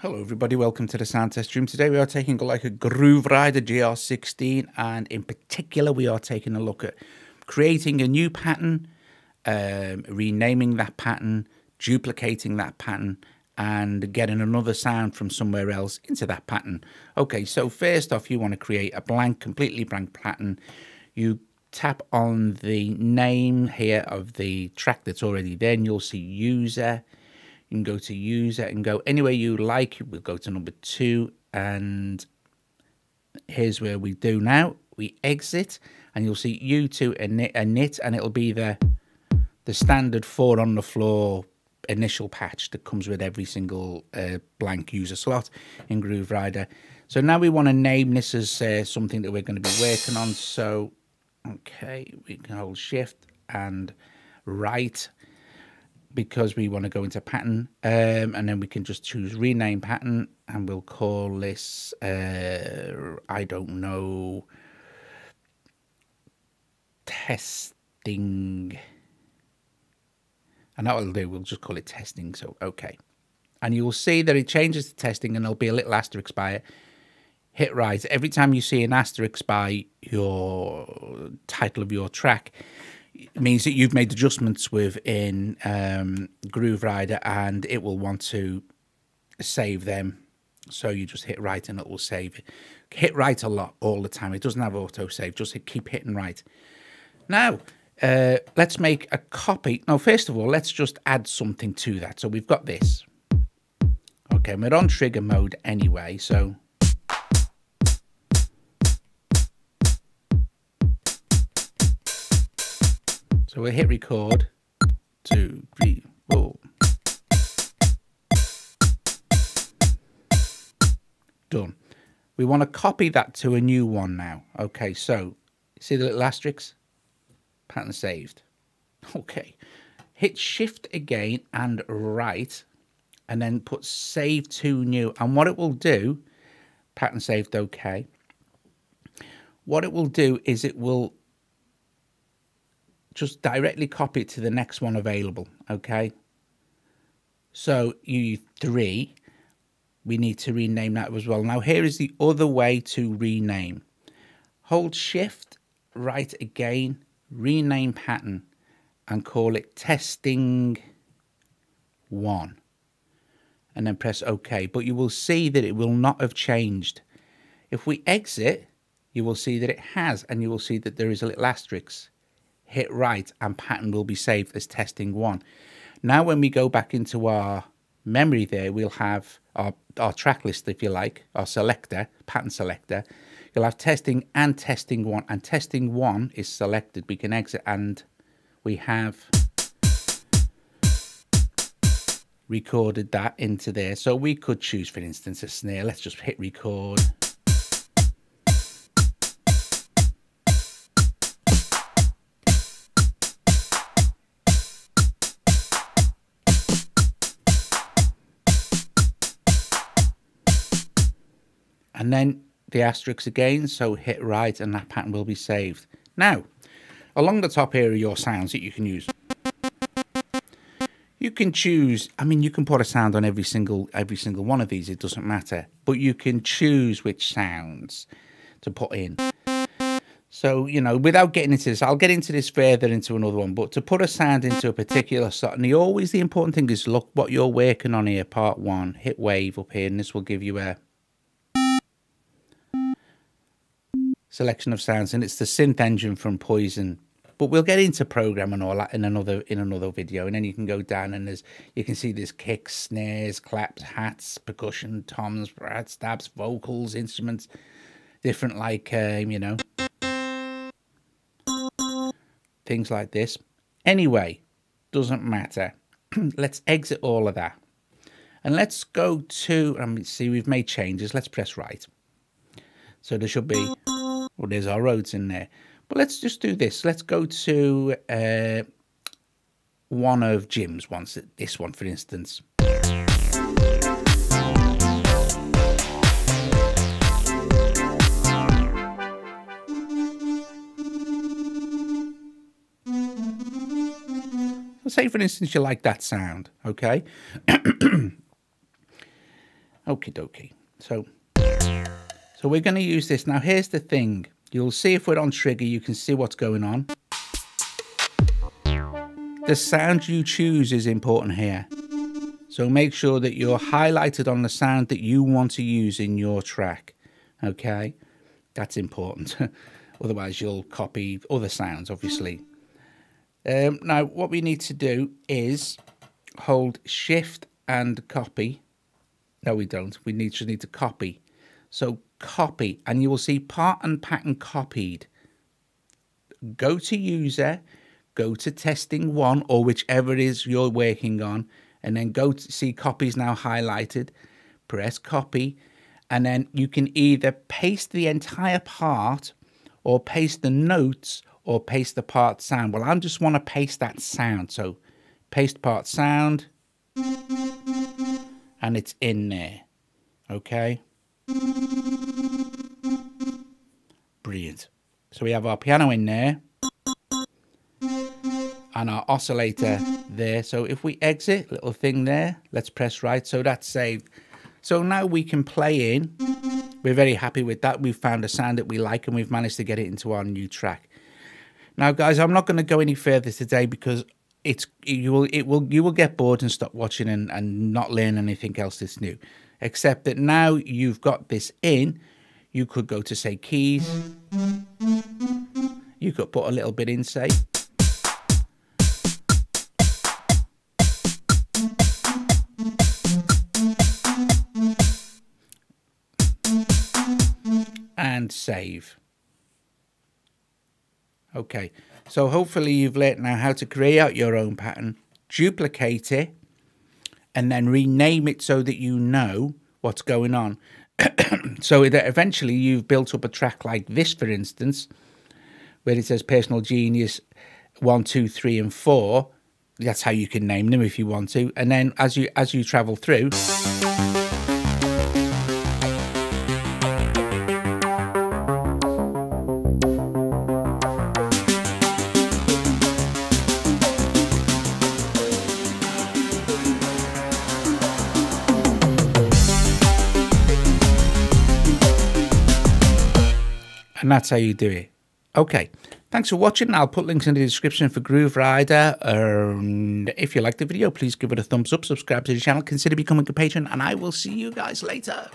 Hello everybody, welcome to the sound test room. Today we are taking like a look at Grooverider GR16 and in particular we are taking a look at creating a new pattern, um, renaming that pattern, duplicating that pattern and getting another sound from somewhere else into that pattern. Okay, so first off you want to create a blank, completely blank pattern. You tap on the name here of the track that's already there and you'll see user you can go to user and go anywhere you like. We'll go to number two and here's where we do now. We exit and you'll see U2 init, init and it'll be the, the standard four on the floor initial patch that comes with every single uh, blank user slot in Grooverider. So now we want to name this as uh, something that we're going to be working on. So, okay, we can hold shift and right because we want to go into pattern um, and then we can just choose rename pattern and we'll call this uh, I don't know testing. And that will do we'll just call it testing so okay. And you will see that it changes to testing and there'll be a little asterisk by it. Hit right every time you see an asterisk by your title of your track means that you've made adjustments within um, Grooverider and it will want to save them. So you just hit right and it will save it. Hit right a lot all the time. It doesn't have auto save. Just hit, keep hitting right. Now, uh, let's make a copy. Now, first of all, let's just add something to that. So we've got this. Okay, we're on trigger mode anyway. So So we'll hit record. Two, three, four. Done. We want to copy that to a new one now. Okay, so see the little asterisks? Pattern saved. Okay. Hit shift again and right and then put save to new. And what it will do, pattern saved okay. What it will do is it will just directly copy it to the next one available, okay? So U3, we need to rename that as well. Now here is the other way to rename. Hold shift, right again, rename pattern and call it testing one and then press OK. But you will see that it will not have changed. If we exit, you will see that it has and you will see that there is a little asterisk hit right and pattern will be saved as testing one. Now when we go back into our memory there, we'll have our, our track list, if you like, our selector, pattern selector. You'll have testing and testing one, and testing one is selected. We can exit and we have recorded that into there. So we could choose, for instance, a snare. Let's just hit record. And then the asterisk again so hit right and that pattern will be saved. Now along the top here are your sounds that you can use. You can choose i mean you can put a sound on every single every single one of these it doesn't matter but you can choose which sounds to put in. So you know without getting into this i'll get into this further into another one but to put a sound into a particular slot and the always the important thing is look what you're working on here part one hit wave up here and this will give you a selection of sounds, and it's the synth engine from Poison. But we'll get into program and all that in another in another video, and then you can go down and there's you can see there's kicks, snares, claps, hats, percussion, toms, stabs, vocals, instruments, different like um, you know things like this. Anyway, doesn't matter. let's exit all of that. And let's go to, um, see, we've made changes. Let's press right. So there should be well, there's our Rhodes in there. But let's just do this. Let's go to uh, one of Jim's ones, this one, for instance. say, for instance, you like that sound, okay? Okie dokie. So, so we're going to use this. Now, here's the thing. You'll see if we're on trigger, you can see what's going on. The sound you choose is important here. So make sure that you're highlighted on the sound that you want to use in your track. Okay, that's important. Otherwise, you'll copy other sounds, obviously. Um, now, what we need to do is hold Shift and copy. No, we don't. We need to need to copy. So copy, and you will see part and pattern copied. Go to user, go to testing one or whichever it is you're working on, and then go to see copies now highlighted. Press copy, and then you can either paste the entire part or paste the notes or paste the part sound. Well, I just want to paste that sound. So paste part sound and it's in there. Okay. Brilliant. So we have our piano in there and our oscillator there. So if we exit, little thing there, let's press right. So that's saved. So now we can play in. We're very happy with that. We've found a sound that we like and we've managed to get it into our new track. Now, guys, I'm not going to go any further today because it's you will it will you will get bored and stop watching and, and not learn anything else that's new. Except that now you've got this in, you could go to say keys. You could put a little bit in, say. And save. Okay, so hopefully you've learnt now how to create out your own pattern, duplicate it, and then rename it so that you know what's going on. so that eventually you've built up a track like this, for instance, where it says Personal Genius one, two, three, and 4. That's how you can name them if you want to. And then as you as you travel through... and that's how you do it. Okay, thanks for watching. I'll put links in the description for Grooverider. And um, if you like the video, please give it a thumbs up, subscribe to the channel, consider becoming a patron, and I will see you guys later.